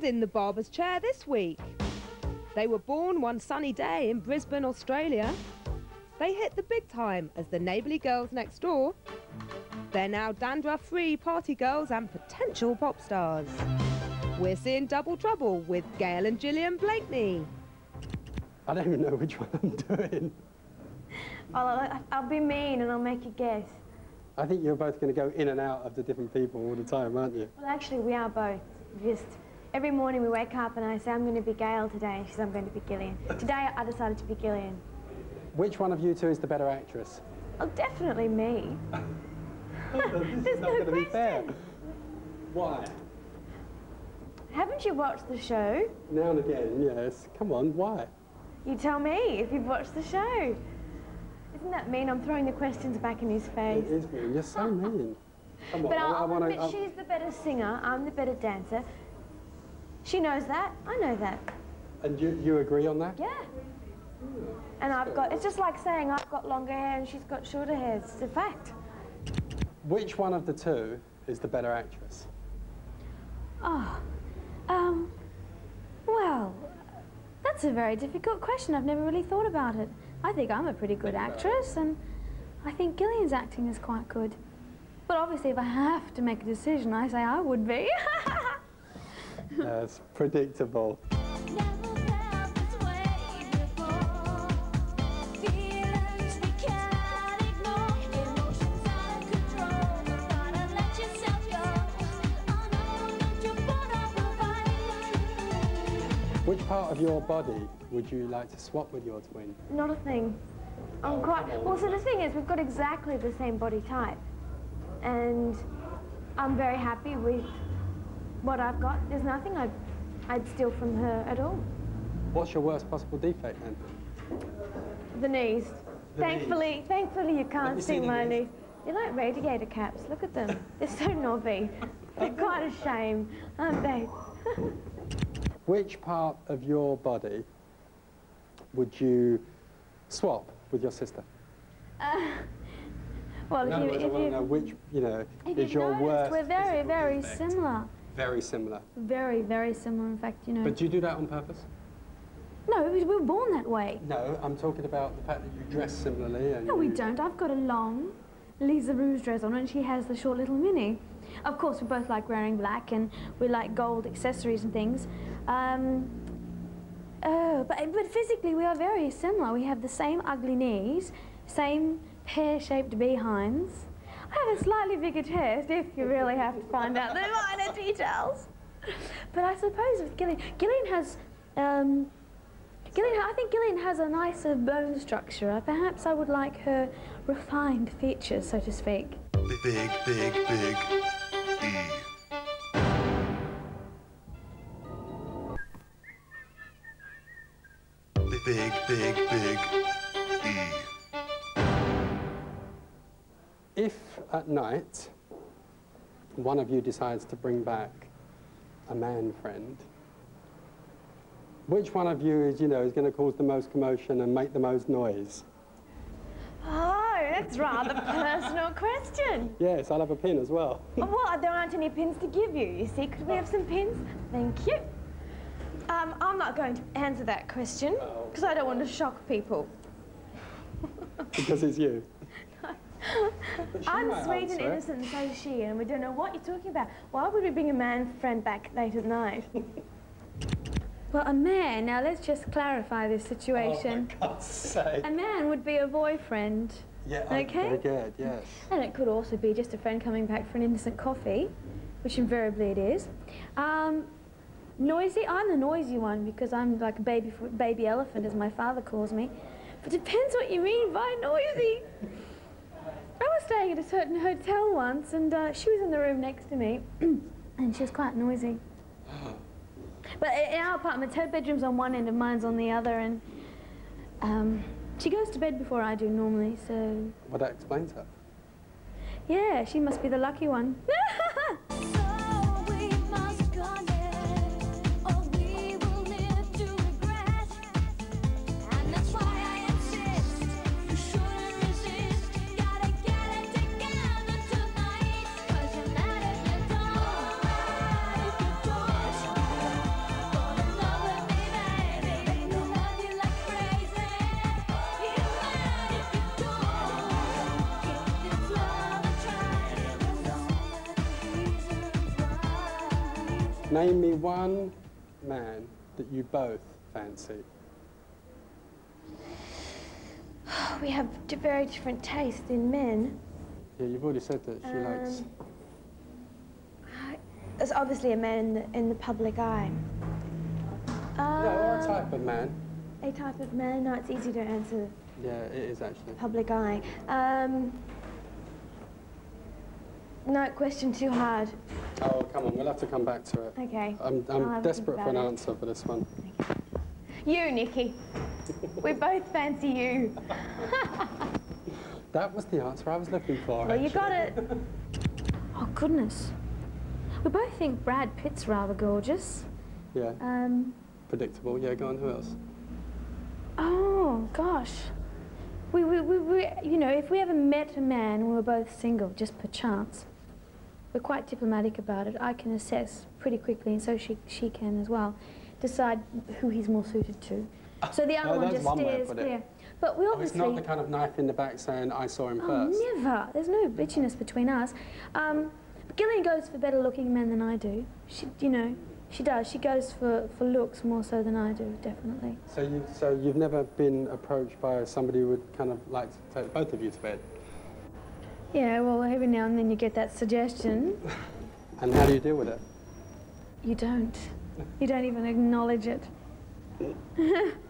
and in the barber's chair this week. They were born one sunny day in Brisbane, Australia. They hit the big time as the neighbourly girls next door. They're now dandruff-free party girls and potential pop stars. We're seeing double trouble with Gayle and Gillian Blakeney. I don't even know which one I'm doing. I'll, I'll be mean and I'll make a guess. I think you're both going to go in and out of the different people all the time, aren't you? Well, actually, we are both. Just every morning we wake up and I say, I'm going to be Gayle today. And she says, I'm going to be Gillian. Today, I decided to be Gillian. Which one of you two is the better actress? Oh, definitely me. this There's is not no going to be fair. question. Why? Haven't you watched the show? Now and again, yes. Come on, why? You tell me if you've watched the show. Isn't that mean? I'm throwing the questions back in his face. It is mean. You're so mean. Come on, But I, I'll, I want admit to. she's the better singer, I'm the better dancer. She knows that, I know that. And you, you agree on that? Yeah. And I've got, it's just like saying I've got longer hair and she's got shorter hair. It's a fact. Which one of the two is the better actress? Oh, um, well, that's a very difficult question. I've never really thought about it. I think I'm a pretty good actress, and I think Gillian's acting is quite good. But obviously, if I have to make a decision, I say I would be. That's predictable. A fight. Which part of your body would you like to swap with your twin? Not a thing. I'm quite. Well, so the thing is, we've got exactly the same body type, and I'm very happy with what I've got. There's nothing I'd, I'd steal from her at all. What's your worst possible defect then? The knees. The thankfully, thankfully you can't see see my knees. knees. They're like radiator caps. Look at them. They're so knobby. They're quite a shame, aren't they? Which part of your body would you swap with your sister? Uh, well, In if you, words, I if want to you, know which, you know, if is you've your noticed, worst we're very, very defect. similar. Very similar. Very, very similar. In fact, you know. But do you do that on purpose? no, we we were born that way. No, I'm talking about the fact that you dress similarly and No, we don't. I've got a long Lisa Rouge dress on, and she has the short little mini. Of course, we both like wearing black, and we like gold accessories and things. Um, oh, but, but physically, we are very similar. We have the same ugly knees, same pear-shaped behinds. Have a slightly bigger chest, if you really have to find out the minor details. But I suppose with Gillian, Gillian has. Um, Gillian, I think Gillian has a nicer bone structure. Perhaps I would like her refined features, so to speak. Big, big, big E. Big, big, big E. at night one of you decides to bring back a man friend, which one of you is, you know, is going to cause the most commotion and make the most noise? Oh, that's rather personal question. Yes, I'll have a pin as well. Oh, well, there aren't any pins to give you, you see. Could we have some pins? Thank you. Um, I'm not going to answer that question because I don't want to shock people. because it's you. But she I'm sweet and answer it. innocent, and so is she, and we don't know what you're talking about. Why would we bring a man friend back late at night? well, a man, now let's just clarify this situation. Oh, for God's sake. a man would be a boyfriend. Yeah, Okay. very good, yes. And it could also be just a friend coming back for an innocent coffee, which invariably it is. Um, noisy, I'm the noisy one because I'm like a baby, baby elephant, as my father calls me. But depends what you mean by noisy. I was staying at a certain hotel once, and uh, she was in the room next to me, and she was quite noisy. But in our apartment, her bedroom's on one end and mine's on the other, and um, she goes to bed before I do normally, so Well, that explains her. yeah, she must be the lucky one. Name me one man that you both fancy. We have very different tastes in men. Yeah, you've already said that she likes. Um, There's obviously a man in the, in the public eye. Um, Yeah, or a type of man. a type of man? No, it's easy to answer Yeah, it is actually. public eye. Um, no, question too hard. Oh, come on, we'll have to come back to it. Okay. I'm, I'm have to think desperate for an it. answer for this one. You, Nikki. we both fancy you. That was the answer I was looking for. Well, you got it. Oh, goodness. We both think Brad Pitt's rather gorgeous. Yeah, Um, predictable. Yeah, go on, who else? oh, gosh. We, we, we, we, you know, if we ever met a man and we were both single, just perchance, we're quite diplomatic about it. I can assess pretty quickly, and so she, she can as well, decide who he's more suited to. So the other Oh, one just one steers clear. But we Oh, it's obviously. not the kind of knife in the back saying, I saw him Oh, first. never. There's no bitchiness between us. Um, Gillian goes for better looking men than I do. She, you know, she does. She goes for, for looks more so than I do, definitely. So, you, so you've never been approached by somebody who would kind of like to take both of you to bed? Yeah, well, every now and then you get that suggestion. And how do you deal with it? You don't. You don't even acknowledge it.